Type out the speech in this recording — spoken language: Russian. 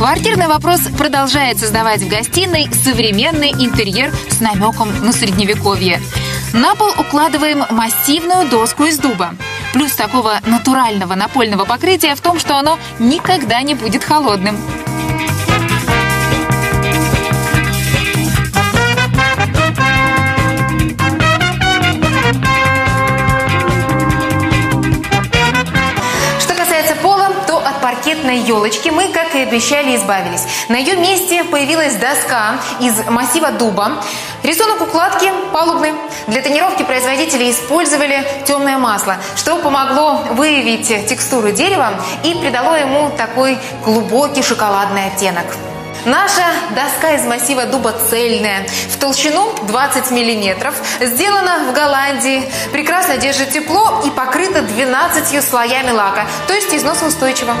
Квартирный вопрос продолжает создавать в гостиной современный интерьер с намеком на средневековье. На пол укладываем массивную доску из дуба. Плюс такого натурального напольного покрытия в том, что оно никогда не будет холодным. Паркетной елочки мы, как и обещали, избавились. На ее месте появилась доска из массива дуба. Рисунок укладки палубный. Для тонировки производители использовали темное масло, что помогло выявить текстуру дерева и придало ему такой глубокий шоколадный оттенок. Наша доска из массива дуба цельная, в толщину 20 миллиметров, сделана в Голландии, прекрасно держит тепло и покрыта 12 слоями лака, то есть износоустойчива.